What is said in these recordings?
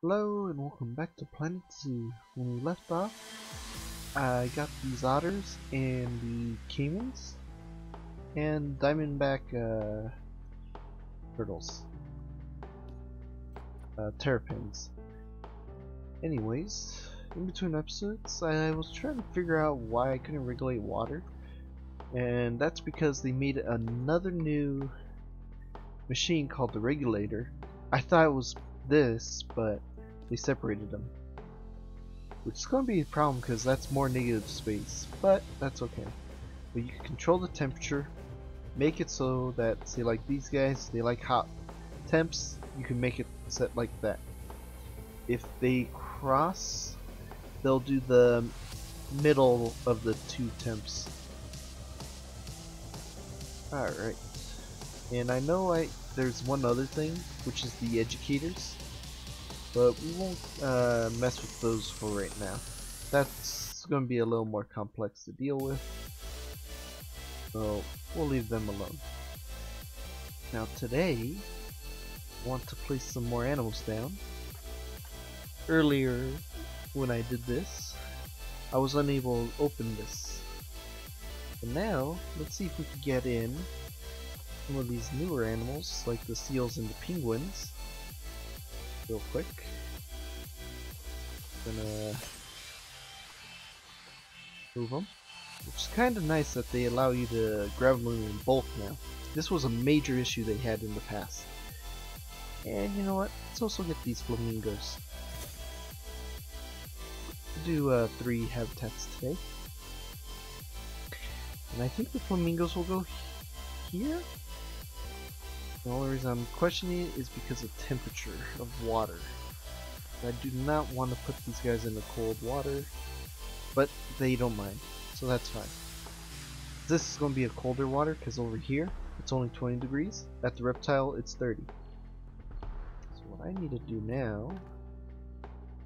Hello and welcome back to Planet Zoo. When we left off, I got these otters and the caimans and diamondback uh, turtles, uh, terrapins. Anyways, in between episodes, I was trying to figure out why I couldn't regulate water, and that's because they made another new machine called the regulator. I thought it was this, but they separated them. Which is going to be a problem because that's more negative space, but that's okay. But you can control the temperature, make it so that, say like these guys, they like hot temps, you can make it set like that. If they cross, they'll do the middle of the two temps. Alright. And I know I there's one other thing, which is the educators. But we won't uh, mess with those for right now. That's going to be a little more complex to deal with. So we'll leave them alone. Now today, I want to place some more animals down. Earlier, when I did this, I was unable to open this. But now, let's see if we can get in some of these newer animals, like the seals and the penguins, real quick. Gonna move them, which is kind of nice that they allow you to grab them in bulk now. This was a major issue they had in the past. And you know what? Let's also get these flamingos. do uh, three habitats today. And I think the flamingos will go here? The only reason I'm questioning it is because of temperature of water. I do not want to put these guys in the cold water, but they don't mind, so that's fine. This is going to be a colder water because over here it's only 20 degrees. At the reptile it's 30. So what I need to do now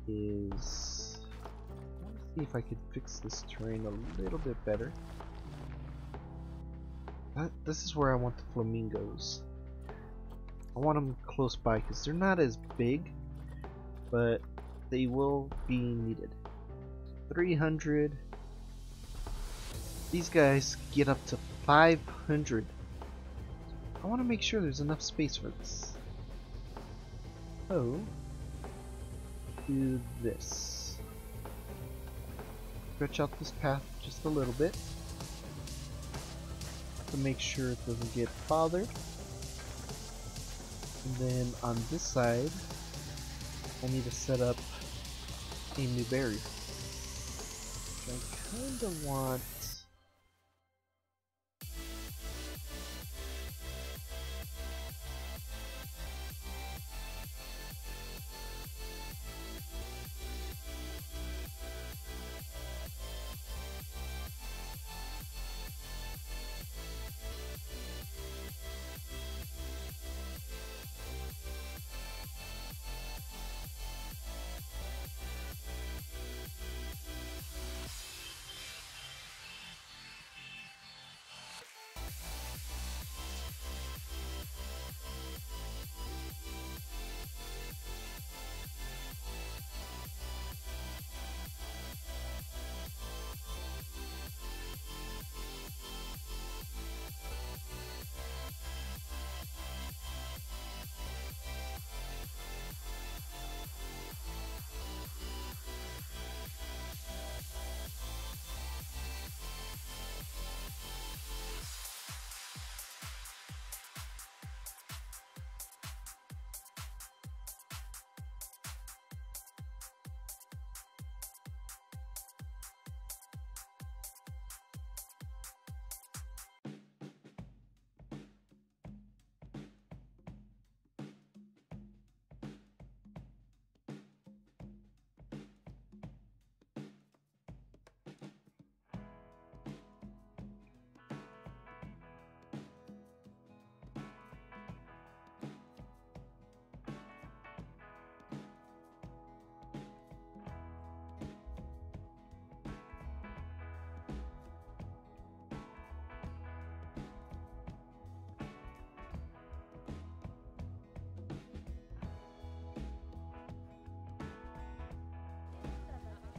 is see if I could fix this terrain a little bit better. This is where I want the flamingos. I want them close by because they're not as big, but they will be needed. 300. These guys get up to 500. I want to make sure there's enough space for this. Oh, do this. Stretch out this path just a little bit to make sure it doesn't get bothered. And then on this side, I need to set up a new barrier. I kind of want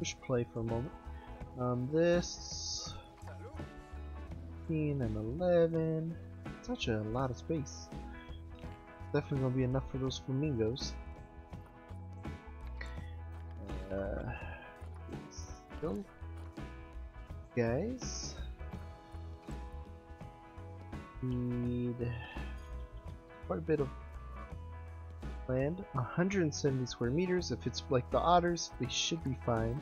push play for a moment. Um, this 15 and 11. Such a lot of space. Definitely gonna be enough for those flamingos. Uh, go, guys. Need quite a bit of land. 170 square meters. If it's like the otters, they should be fine.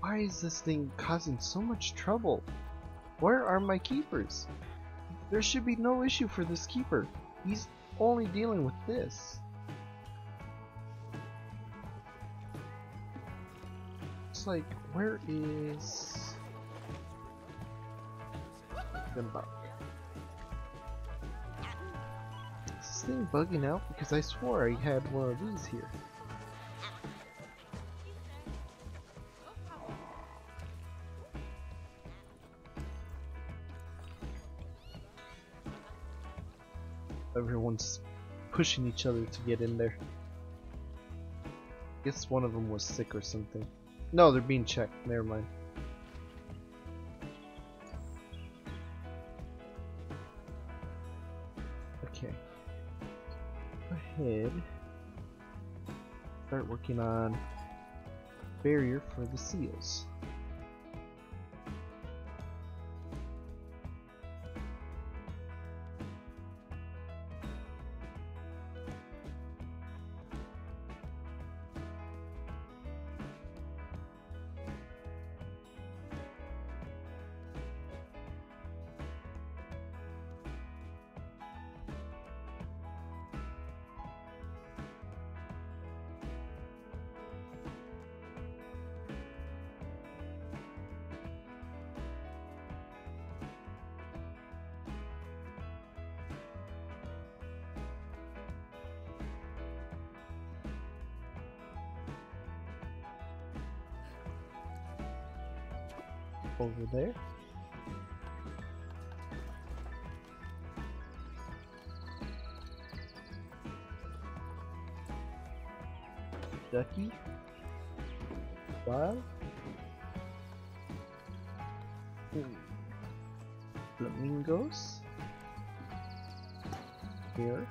Why is this thing causing so much trouble? Where are my keepers? There should be no issue for this keeper. He's only dealing with this. It's like, where is the this thing bugging out? Because I swore I had one of these here. Everyone's pushing each other to get in there. Guess one of them was sick or something. No, they're being checked. Never mind. Working on barrier for the seals. Over there. Ducky. Wild. Flamingos. Here.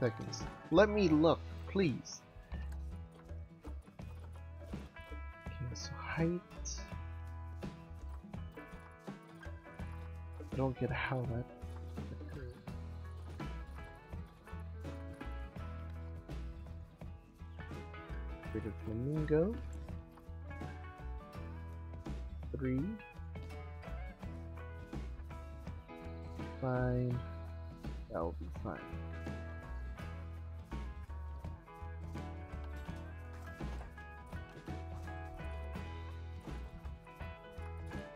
Seconds. Let me look, please. Okay, so height. I don't get how that occurred. of flamingo. Three. Fine. That'll be fine.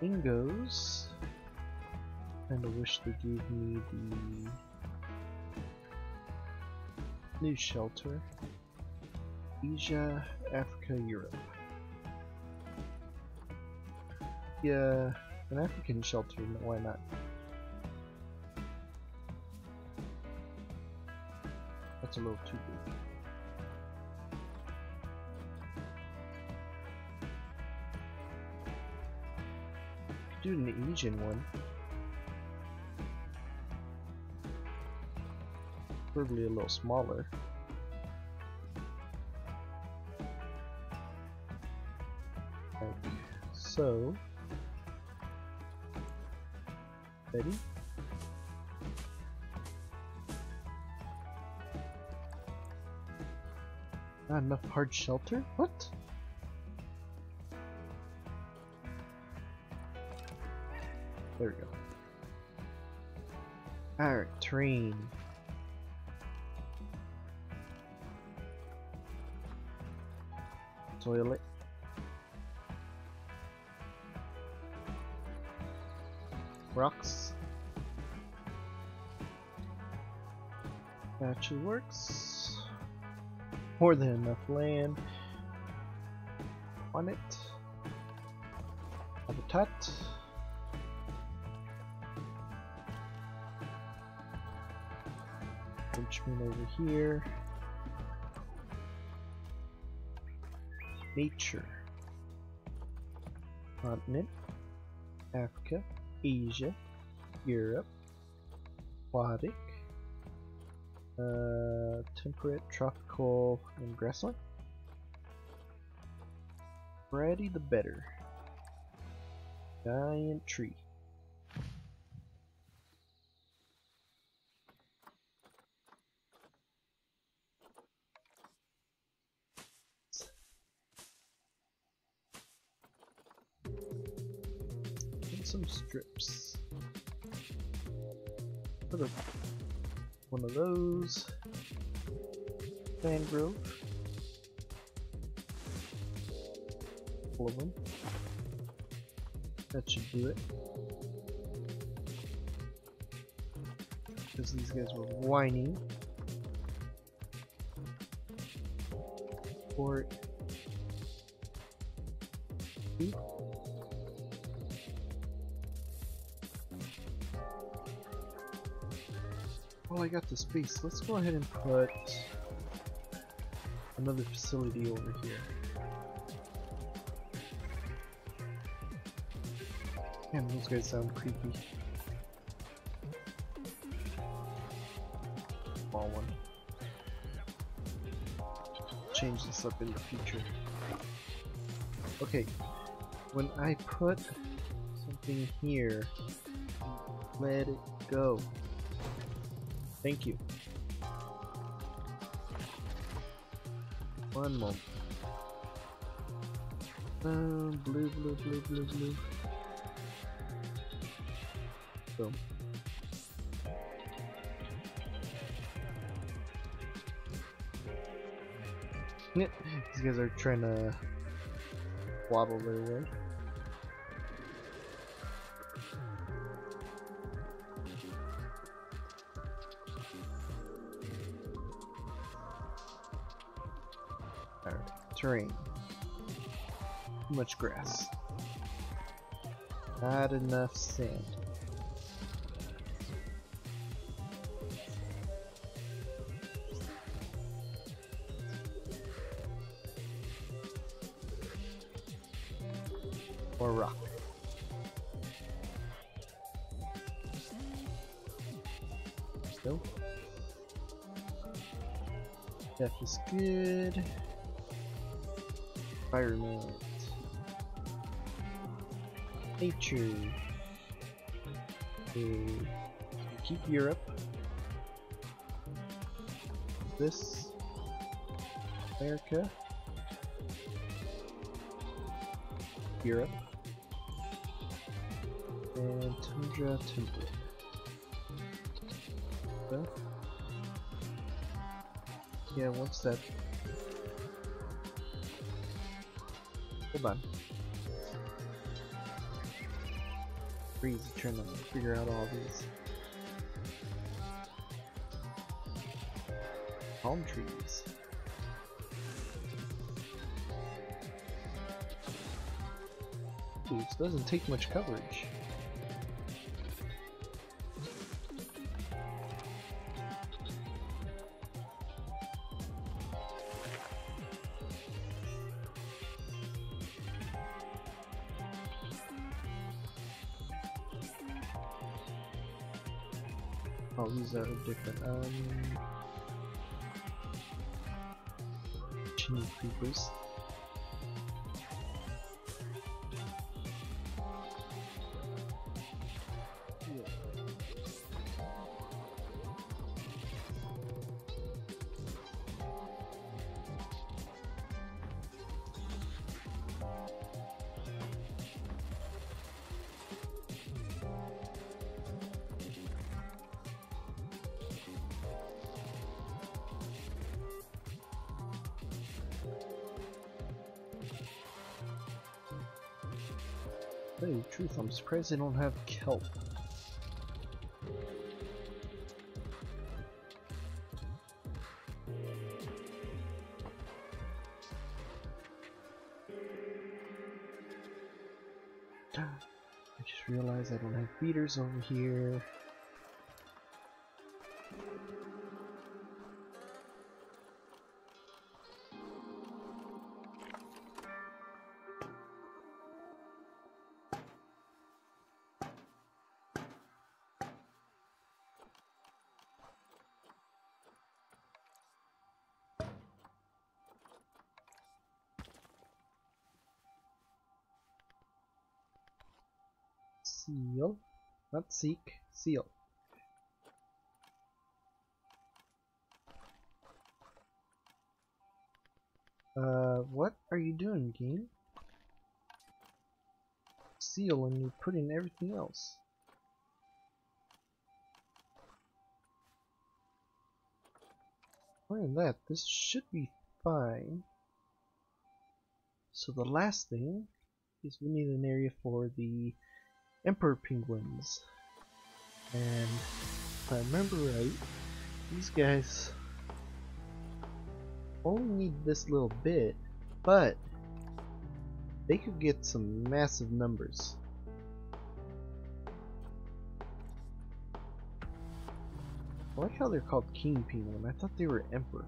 Ingos. Kinda wish they gave me the new shelter. Asia, Africa, Europe. Yeah, an African shelter, why not? That's a little too big. Do an Asian one. Probably a little smaller. Like so. Ready? Not enough hard shelter? What? Alright. Toilet. Rocks. Actually works. More than enough land on it. habitat. Henchman over here. Nature. Continent. Africa. Asia. Europe. Aquatic. Uh, temperate, tropical, and grassland. Variety the better. Giant tree. Some strips. Put a, one of those. Mangrove. Full of them. That should do it. Because these guys were whining. Or got the space. Let's go ahead and put another facility over here. Damn, those guys sound creepy. Small one. Change this up in the future. Okay, when I put something here, let it go. Thank you. One moment. Uh, blue, blue, blue, blue, blue. Boom. These guys are trying to waddle their way. Terrain. Too much grass. Not enough sand. Or rock. Go. Death is good. Environment. Nature. Okay. Keep Europe. This. America. Europe. And Tundra Template. So, yeah, once that Hold on. Breeze trying to figure out all these. Palm trees. Ooh, doesn't take much coverage. Oh, these are different. Um, chimney creepers. Surprised they don't have kelp. I just realized I don't have beaters over here. Seek, seal. Uh, what are you doing, game? Seal and you put in everything else. Other than that, this should be fine. So the last thing is we need an area for the emperor penguins. And if I remember right, these guys only need this little bit, but they could get some massive numbers. I like how they're called king penguin. I thought they were emperor.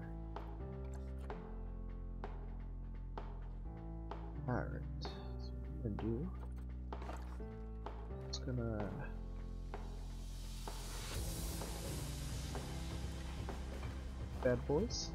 Alright, so what gonna do it's gonna bad boys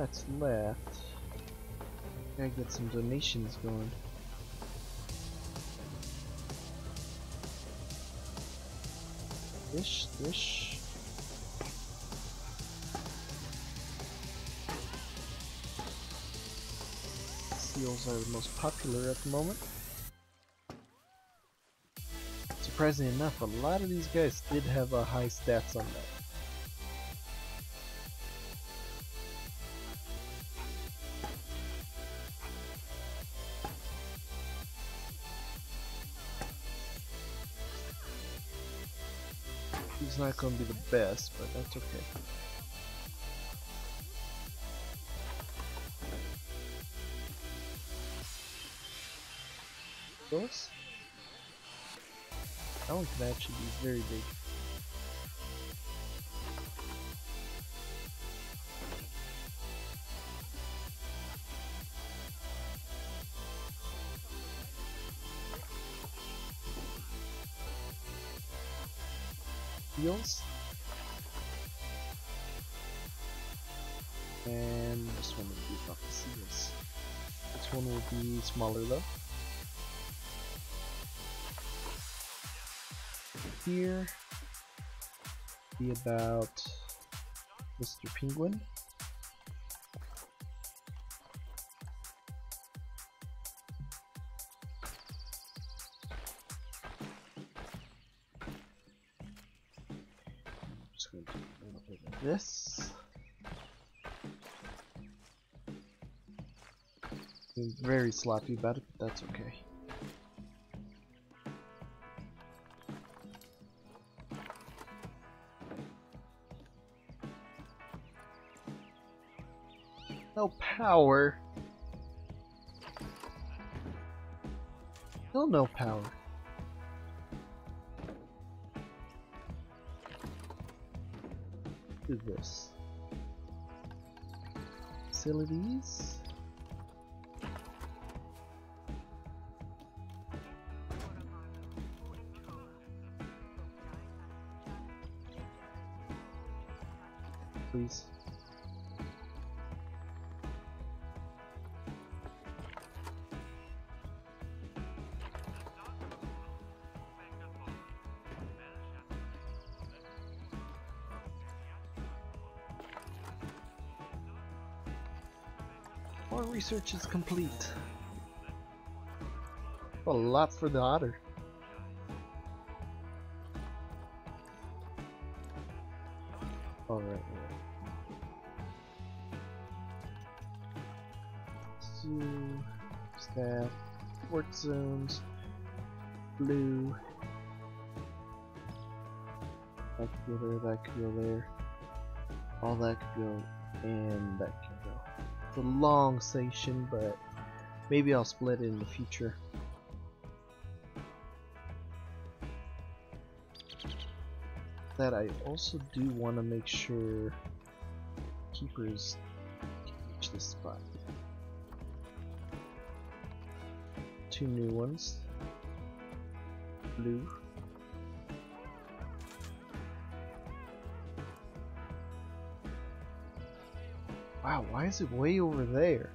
that's left, gotta get some donations going. This, this. Seals are the most popular at the moment. Surprisingly enough, a lot of these guys did have a high stats on that. Not to be the best, but that's okay. Those? That one can actually be very big. Feels And this one will be the seals. This one will be smaller though. Here, be about Mr. Penguin. Very sloppy about it, but that's okay. No power. Still no power. Do this. Facilities. Research is complete. A lot for the otter. Alright, Zoo, staff, work zones, blue. That could go there, that could go there. All that could go, and that can a long station, but maybe I'll split it in the future. That I also do want to make sure keepers can reach this spot. Two new ones. Blue. Wow, why is it way over there?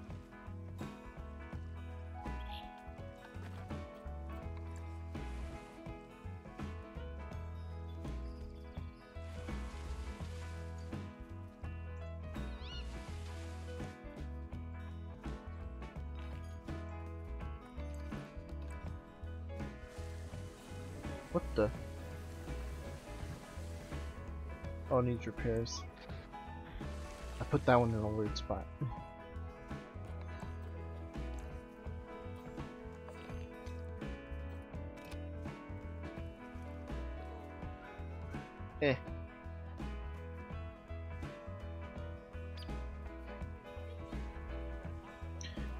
What the? Oh, needs repairs. Put that one in a weird spot. eh.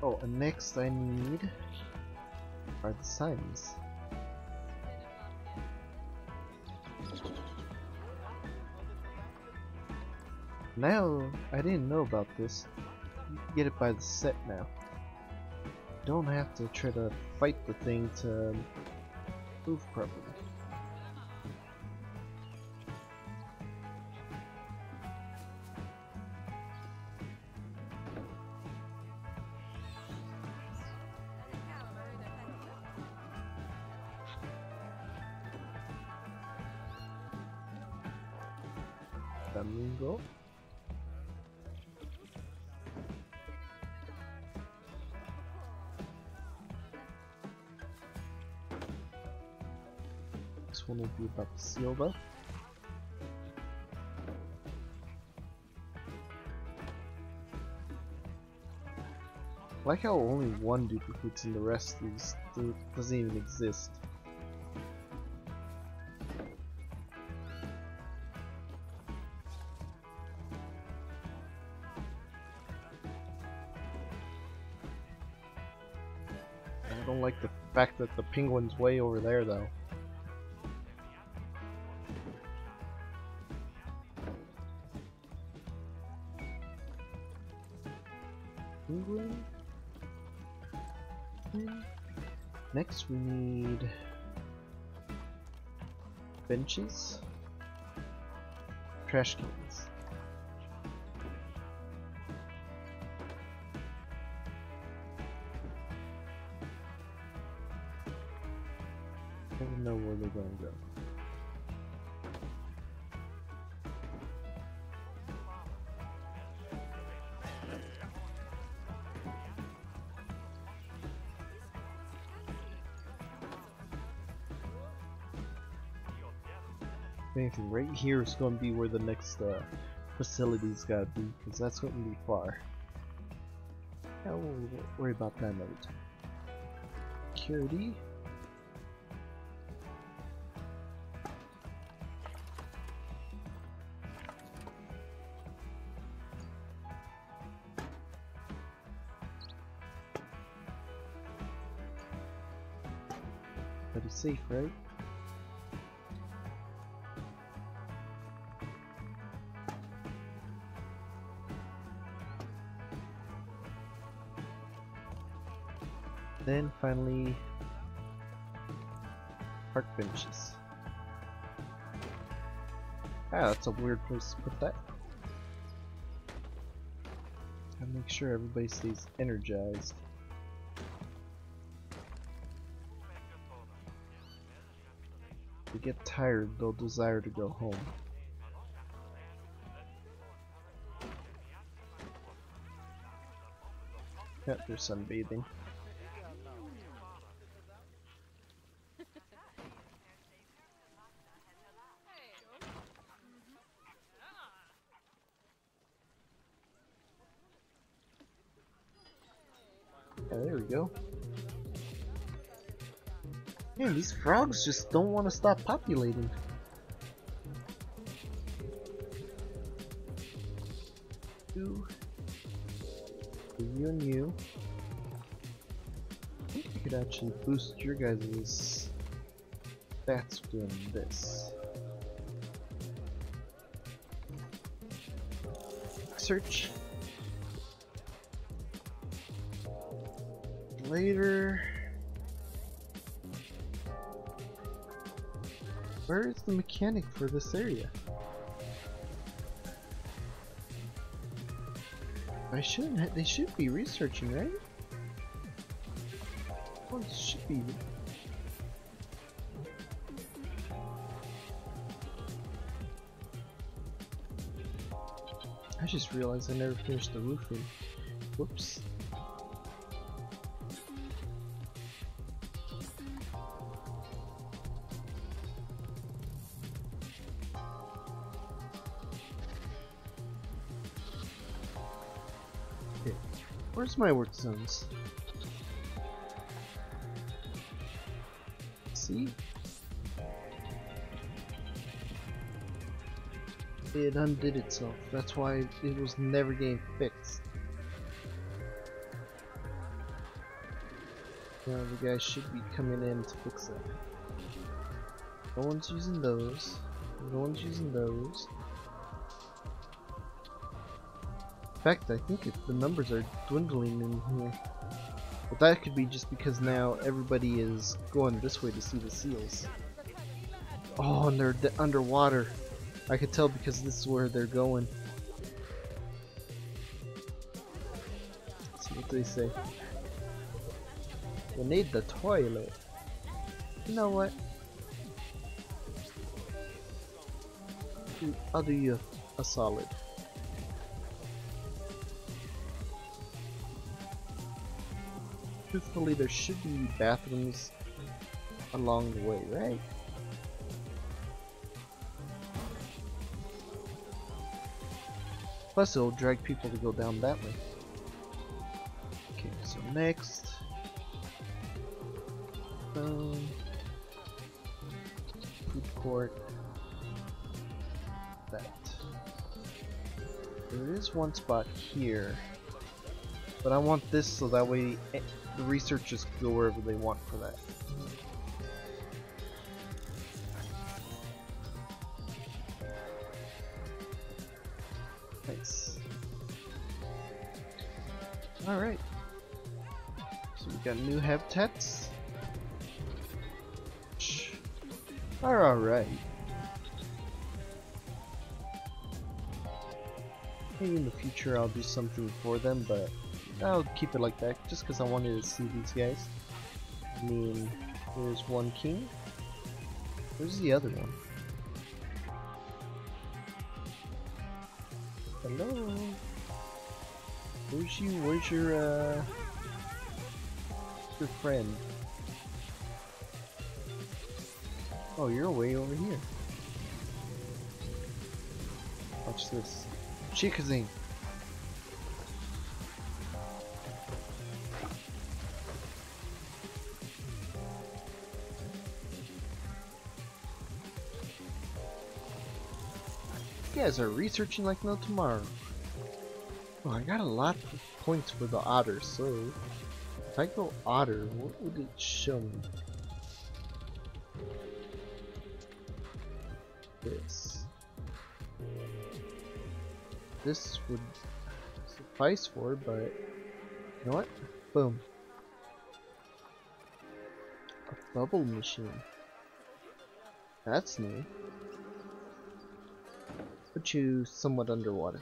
Oh, and next I need are the signs. Now, I didn't know about this. You can get it by the set now. Don't have to try to fight the thing to move properly. Flamingo. Will be about silver. Like how only one duplicates and the rest is, doesn't even exist. I don't like the fact that the penguin's way over there though. England. Next we need benches, trash cans. I don't know where they're going to go. Anything, right here is going to be where the next uh, facility's got to be, because that's going to be far. Yeah, we'll worry about that another time. Security. Pretty safe, right? Then finally, park benches. Ah, that's a weird place to put that. Gotta make sure everybody stays energized. If they get tired, they'll desire to go home. Yep, sunbathing. There we go. Man, these frogs just don't want to stop populating. You, you and you. I think you could actually boost your guys' stats doing this. Search. Later. Where is the mechanic for this area? I shouldn't. They should be researching, right? Well, it should be. I just realized I never finished the roofing. Whoops. Where's my work zones? See? It undid itself. That's why it was never getting fixed. Now the guys should be coming in to fix it. No one's using those. No one's using those. Fact, I think the numbers are dwindling in here. But that could be just because now everybody is going this way to see the seals. Oh, and they're underwater. I could tell because this is where they're going. Let's see what they say. We need the toilet. You know what? I'll do you a solid. Truthfully, there should be bathrooms along the way, right? Plus, it'll drag people to go down that way. Okay, so next. Um, food court. That. There is one spot here. But I want this so that way eh, the researchers go wherever they want for that. Nice. Alright. So we got new habitats. Are alright. Maybe in the future I'll do something for them, but I'll keep it like that just because I wanted to see these guys. I mean, there's one king. Where's the other one? Hello? Where's you? Where's your, uh... Your friend? Oh, you're way over here. Watch this. Chikazine! Guys are researching like no tomorrow. Oh, I got a lot of points for the otter, so if I go otter, what would it show me? This. This would suffice for, but you know what? Boom. A bubble machine. That's new put you somewhat underwater.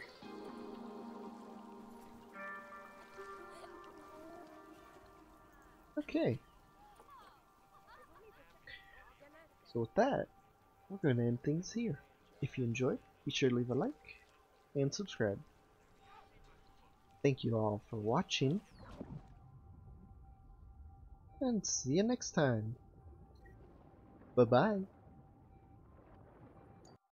Okay. So with that, we're going to end things here. If you enjoyed, be sure to leave a like and subscribe. Thank you all for watching. And see you next time. Bye bye.